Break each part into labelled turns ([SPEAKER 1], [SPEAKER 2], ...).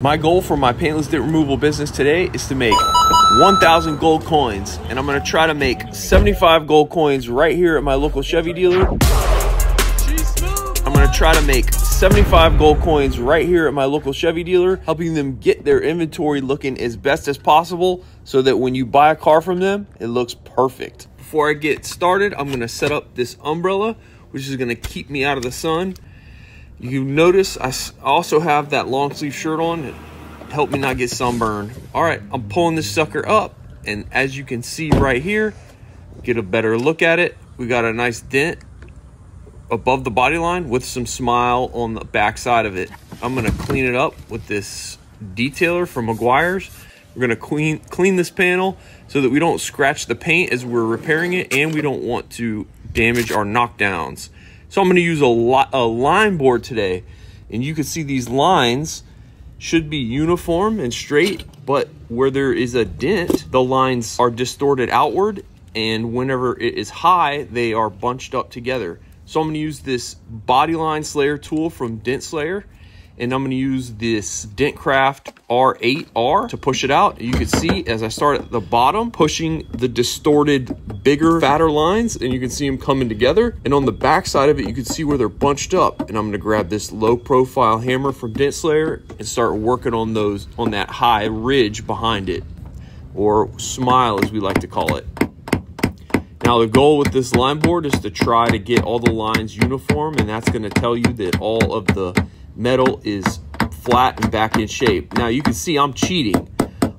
[SPEAKER 1] My goal for my paintless dent removal business today is to make 1,000 gold coins. And I'm gonna try to make 75 gold coins right here at my local Chevy dealer. I'm gonna try to make 75 gold coins right here at my local Chevy dealer, helping them get their inventory looking as best as possible so that when you buy a car from them, it looks perfect. Before I get started, I'm gonna set up this umbrella, which is gonna keep me out of the sun you notice I also have that long sleeve shirt on. It helped me not get sunburned. All right, I'm pulling this sucker up. And as you can see right here, get a better look at it. We got a nice dent above the body line with some smile on the back side of it. I'm gonna clean it up with this detailer from Meguiar's. We're gonna clean, clean this panel so that we don't scratch the paint as we're repairing it and we don't want to damage our knockdowns. So I'm going to use a, a line board today. And you can see these lines should be uniform and straight, but where there is a dent, the lines are distorted outward. And whenever it is high, they are bunched up together. So I'm going to use this body line slayer tool from Dent Slayer and I'm going to use this Dentcraft R8R to push it out. You can see as I start at the bottom, pushing the distorted, bigger, fatter lines, and you can see them coming together. And on the back side of it, you can see where they're bunched up. And I'm going to grab this low profile hammer from Dent Slayer and start working on those, on that high ridge behind it, or smile as we like to call it. Now the goal with this line board is to try to get all the lines uniform and that's going to tell you that all of the metal is flat and back in shape. Now you can see I'm cheating.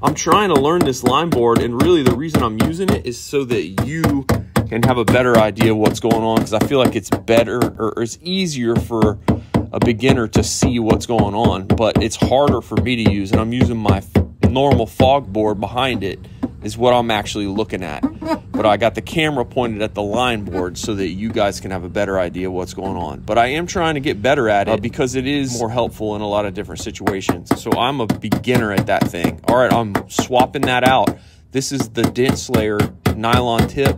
[SPEAKER 1] I'm trying to learn this line board and really the reason I'm using it is so that you can have a better idea what's going on because I feel like it's better or it's easier for a beginner to see what's going on, but it's harder for me to use and I'm using my normal fog board behind it is what I'm actually looking at. But I got the camera pointed at the line board so that you guys can have a better idea what's going on. But I am trying to get better at it uh, because it is more helpful in a lot of different situations. So I'm a beginner at that thing. All right, I'm swapping that out. This is the Dent Slayer nylon tip.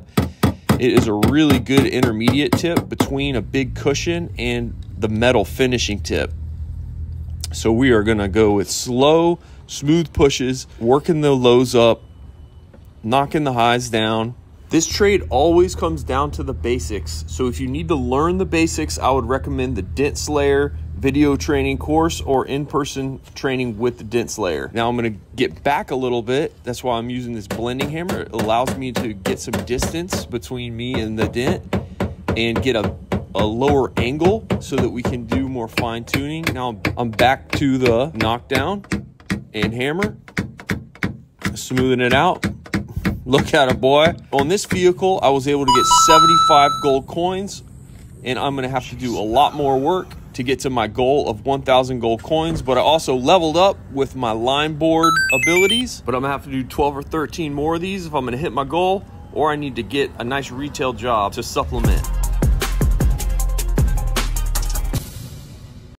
[SPEAKER 1] It is a really good intermediate tip between a big cushion and the metal finishing tip. So we are going to go with slow, smooth pushes, working the lows up, knocking the highs down. This trade always comes down to the basics. So if you need to learn the basics, I would recommend the Dent Slayer video training course or in-person training with the Dent Slayer. Now I'm gonna get back a little bit. That's why I'm using this blending hammer. It allows me to get some distance between me and the dent and get a, a lower angle so that we can do more fine tuning. Now I'm back to the knockdown and hammer, smoothing it out. Look at it, boy. On this vehicle, I was able to get 75 gold coins, and I'm going to have to do a lot more work to get to my goal of 1,000 gold coins, but I also leveled up with my line board abilities, but I'm gonna have to do 12 or 13 more of these if I'm gonna hit my goal, or I need to get a nice retail job to supplement.